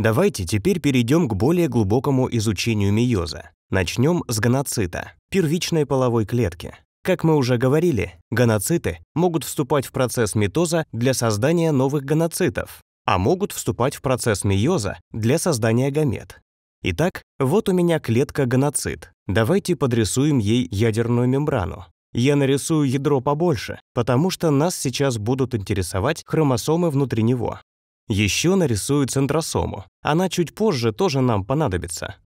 Давайте теперь перейдем к более глубокому изучению мейоза. Начнем с гоноцита, первичной половой клетки. Как мы уже говорили, гоноциты могут вступать в процесс митоза для создания новых гоноцитов, а могут вступать в процесс мейоза для создания гамет. Итак, вот у меня клетка гоноцит. Давайте подрисуем ей ядерную мембрану. Я нарисую ядро побольше, потому что нас сейчас будут интересовать хромосомы внутри него. Еще нарисую центросому. Она чуть позже тоже нам понадобится.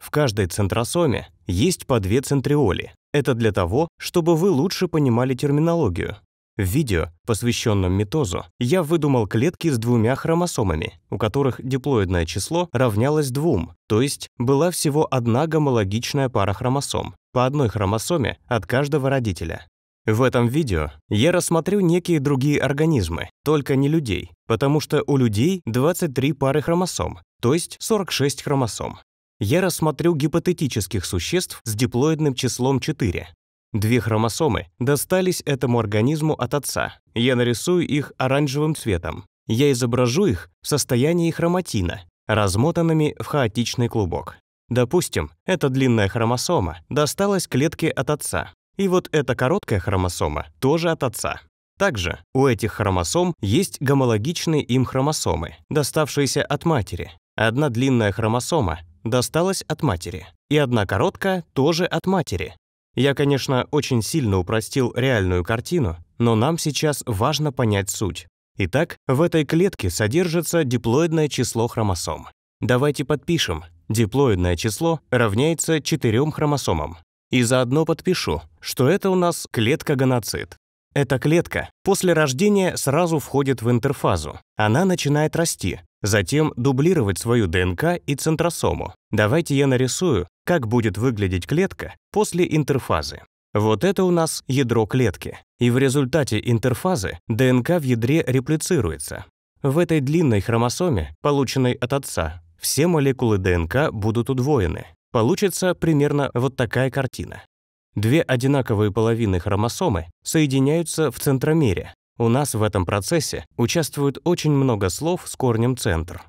В каждой центросоме есть по две центриоли. Это для того, чтобы вы лучше понимали терминологию. В видео, посвященном митозу, я выдумал клетки с двумя хромосомами, у которых диплоидное число равнялось двум, то есть была всего одна гомологичная пара хромосом, по одной хромосоме от каждого родителя. В этом видео я рассмотрю некие другие организмы, только не людей, потому что у людей 23 пары хромосом, то есть 46 хромосом. Я рассмотрю гипотетических существ с диплоидным числом 4, Две хромосомы достались этому организму от отца. Я нарисую их оранжевым цветом. Я изображу их в состоянии хроматина, размотанными в хаотичный клубок. Допустим, эта длинная хромосома досталась клетке от отца. И вот эта короткая хромосома тоже от отца. Также у этих хромосом есть гомологичные им хромосомы, доставшиеся от матери. Одна длинная хромосома досталась от матери, и одна короткая тоже от матери. Я, конечно, очень сильно упростил реальную картину, но нам сейчас важно понять суть. Итак, в этой клетке содержится диплоидное число хромосом. Давайте подпишем. Диплоидное число равняется четырем хромосомам. И заодно подпишу, что это у нас клетка-гоноцит. Эта клетка после рождения сразу входит в интерфазу. Она начинает расти, затем дублировать свою ДНК и центросому. Давайте я нарисую, как будет выглядеть клетка после интерфазы. Вот это у нас ядро клетки. И в результате интерфазы ДНК в ядре реплицируется. В этой длинной хромосоме, полученной от отца, все молекулы ДНК будут удвоены. Получится примерно вот такая картина. Две одинаковые половины хромосомы соединяются в центромере. У нас в этом процессе участвует очень много слов с корнем «центр».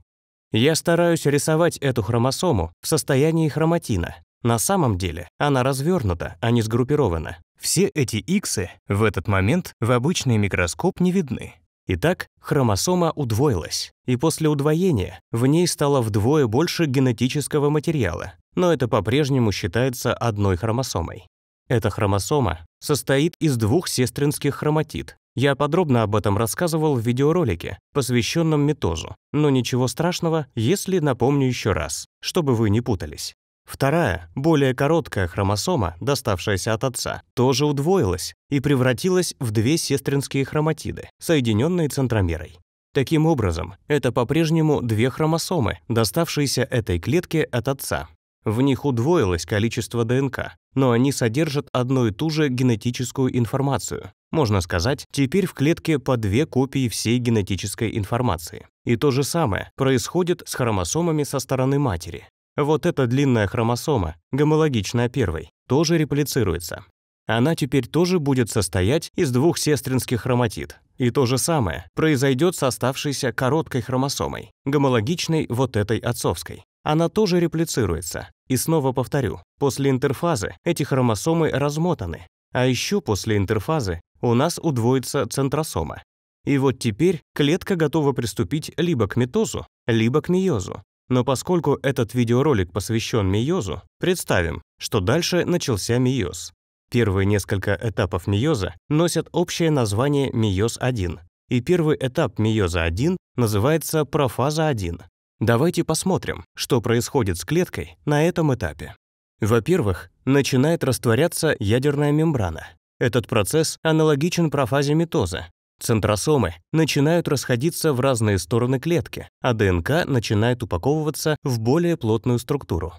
Я стараюсь рисовать эту хромосому в состоянии хроматина. На самом деле она развернута, а не сгруппирована. Все эти иксы в этот момент в обычный микроскоп не видны. Итак, хромосома удвоилась, и после удвоения в ней стало вдвое больше генетического материала, но это по-прежнему считается одной хромосомой. Эта хромосома состоит из двух сестринских хроматид, я подробно об этом рассказывал в видеоролике, посвященном метозу, но ничего страшного, если напомню еще раз, чтобы вы не путались. Вторая, более короткая хромосома, доставшаяся от отца, тоже удвоилась и превратилась в две сестринские хроматиды, соединенные центромерой. Таким образом, это по-прежнему две хромосомы, доставшиеся этой клетке от отца. В них удвоилось количество ДНК, но они содержат одну и ту же генетическую информацию, можно сказать, теперь в клетке по две копии всей генетической информации. И то же самое происходит с хромосомами со стороны матери. Вот эта длинная хромосома, гомологичная первой, тоже реплицируется. Она теперь тоже будет состоять из двух сестринских хроматид. И то же самое произойдет с оставшейся короткой хромосомой, гомологичной вот этой отцовской. Она тоже реплицируется. И снова повторю, после интерфазы эти хромосомы размотаны. А еще после интерфазы у нас удвоится центросома. И вот теперь клетка готова приступить либо к митозу, либо к мейозу. Но поскольку этот видеоролик посвящен мейозу, представим, что дальше начался мейоз. Первые несколько этапов мейоза носят общее название мейоз-1, и первый этап мейоза-1 называется профаза-1. Давайте посмотрим, что происходит с клеткой на этом этапе. Во-первых, начинает растворяться ядерная мембрана, этот процесс аналогичен профазе митоза. Центросомы начинают расходиться в разные стороны клетки, а ДНК начинает упаковываться в более плотную структуру.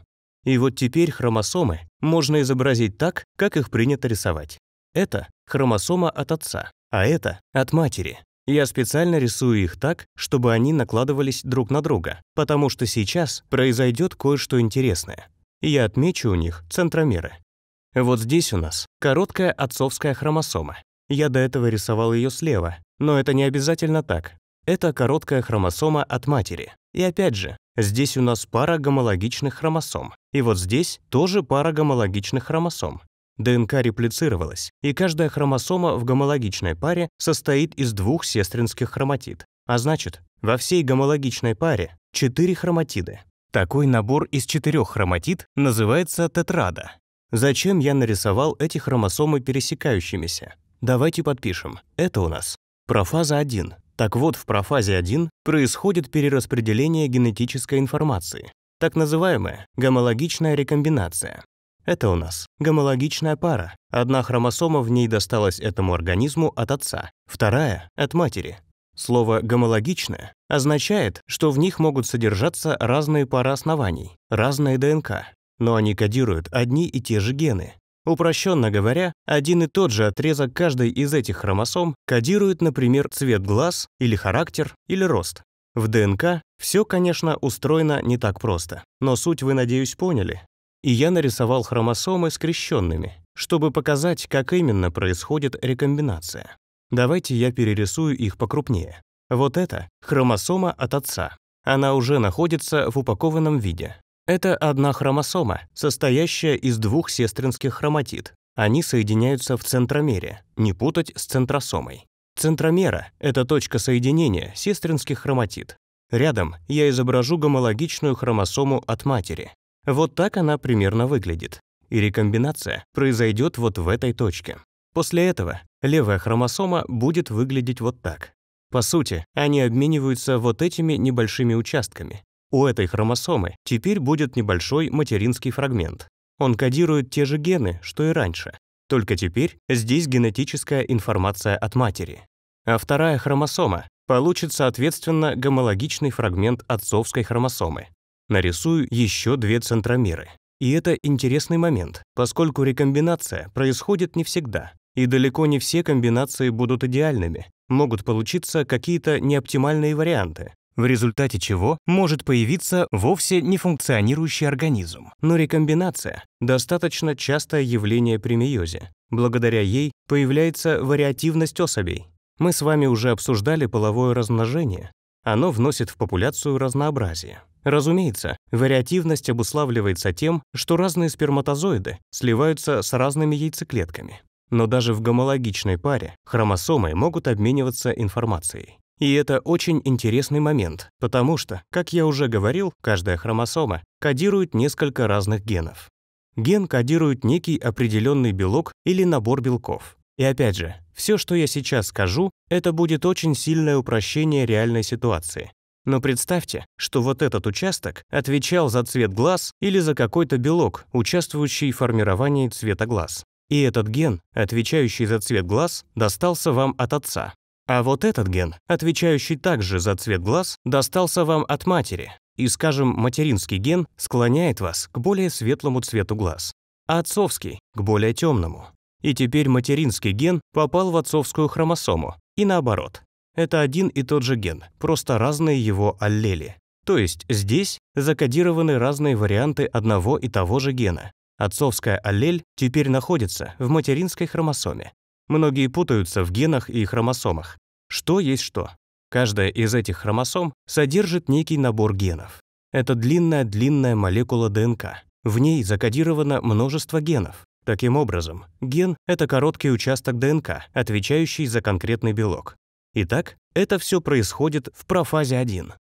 И вот теперь хромосомы можно изобразить так, как их принято рисовать. Это хромосома от отца, а это от матери. Я специально рисую их так, чтобы они накладывались друг на друга, потому что сейчас произойдет кое-что интересное. Я отмечу у них центромеры. Вот здесь у нас короткая отцовская хромосома. Я до этого рисовал ее слева, но это не обязательно так. Это короткая хромосома от матери. И опять же, здесь у нас пара гомологичных хромосом, и вот здесь тоже пара гомологичных хромосом. ДНК реплицировалась, и каждая хромосома в гомологичной паре состоит из двух сестринских хроматид. А значит, во всей гомологичной паре четыре хроматиды. Такой набор из четырех хроматид называется тетрада. Зачем я нарисовал эти хромосомы пересекающимися? Давайте подпишем. Это у нас профаза 1. Так вот, в профазе 1 происходит перераспределение генетической информации, так называемая гомологичная рекомбинация. Это у нас гомологичная пара. Одна хромосома в ней досталась этому организму от отца, вторая — от матери. Слово «гомологичное» означает, что в них могут содержаться разные пары оснований, разные ДНК, но они кодируют одни и те же гены. Упрощенно говоря, один и тот же отрезок каждой из этих хромосом кодирует, например, цвет глаз или характер или рост. В ДНК все, конечно, устроено не так просто, но суть вы, надеюсь, поняли и я нарисовал хромосомы скрещенными, чтобы показать, как именно происходит рекомбинация. Давайте я перерисую их покрупнее. Вот это хромосома от отца. Она уже находится в упакованном виде. Это одна хромосома, состоящая из двух сестринских хроматид. Они соединяются в центромере, не путать с центросомой. Центромера — это точка соединения сестринских хроматид. Рядом я изображу гомологичную хромосому от матери. Вот так она примерно выглядит. И рекомбинация произойдет вот в этой точке. После этого левая хромосома будет выглядеть вот так. По сути, они обмениваются вот этими небольшими участками. У этой хромосомы теперь будет небольшой материнский фрагмент. Он кодирует те же гены, что и раньше. Только теперь здесь генетическая информация от матери. А вторая хромосома получит, соответственно, гомологичный фрагмент отцовской хромосомы нарисую еще две центромеры. И это интересный момент, поскольку рекомбинация происходит не всегда, и далеко не все комбинации будут идеальными. Могут получиться какие-то неоптимальные варианты, в результате чего может появиться вовсе не функционирующий организм. Но рекомбинация – достаточно частое явление при мейозе. Благодаря ей появляется вариативность особей. Мы с вами уже обсуждали половое размножение. Оно вносит в популяцию разнообразие. Разумеется, вариативность обуславливается тем, что разные сперматозоиды сливаются с разными яйцеклетками. Но даже в гомологичной паре хромосомы могут обмениваться информацией. И это очень интересный момент, потому что, как я уже говорил, каждая хромосома кодирует несколько разных генов. Ген кодирует некий определенный белок или набор белков. И опять же, все, что я сейчас скажу, это будет очень сильное упрощение реальной ситуации, но представьте, что вот этот участок отвечал за цвет глаз или за какой-то белок, участвующий в формировании цвета глаз. И этот ген, отвечающий за цвет глаз, достался вам от отца. А вот этот ген, отвечающий также за цвет глаз, достался вам от матери. И, скажем, материнский ген склоняет вас к более светлому цвету глаз, а отцовский – к более темному. И теперь материнский ген попал в отцовскую хромосому, и наоборот. Это один и тот же ген, просто разные его аллели. То есть здесь закодированы разные варианты одного и того же гена. Отцовская аллель теперь находится в материнской хромосоме. Многие путаются в генах и хромосомах. Что есть что? Каждая из этих хромосом содержит некий набор генов. Это длинная-длинная молекула ДНК. В ней закодировано множество генов. Таким образом, ген — это короткий участок ДНК, отвечающий за конкретный белок. Итак, это все происходит в профазе 1.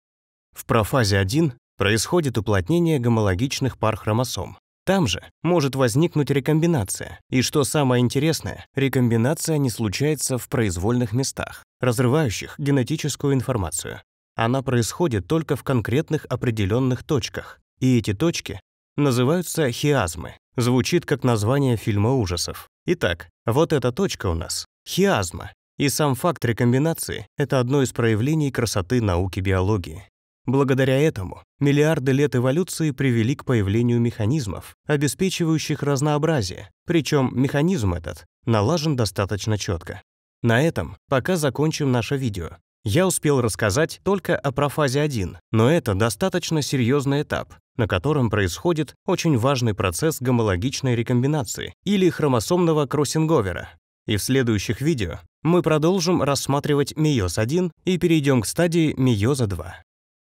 В профазе 1 происходит уплотнение гомологичных пар хромосом. Там же может возникнуть рекомбинация. И что самое интересное, рекомбинация не случается в произвольных местах, разрывающих генетическую информацию. Она происходит только в конкретных определенных точках. И эти точки называются хиазмы. Звучит как название фильма ужасов. Итак, вот эта точка у нас — хиазма, и сам факт рекомбинации — это одно из проявлений красоты науки биологии. Благодаря этому миллиарды лет эволюции привели к появлению механизмов, обеспечивающих разнообразие, причем механизм этот налажен достаточно четко. На этом пока закончим наше видео. Я успел рассказать только о профазе 1, но это достаточно серьезный этап, на котором происходит очень важный процесс гомологичной рекомбинации или хромосомного кроссинговера. И в следующих видео мы продолжим рассматривать мейоз 1 и перейдем к стадии мейоза 2.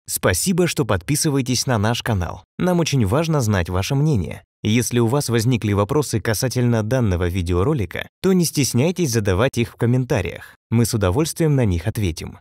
Спасибо, что подписываетесь на наш канал. Нам очень важно знать ваше мнение. Если у вас возникли вопросы касательно данного видеоролика, то не стесняйтесь задавать их в комментариях. Мы с удовольствием на них ответим.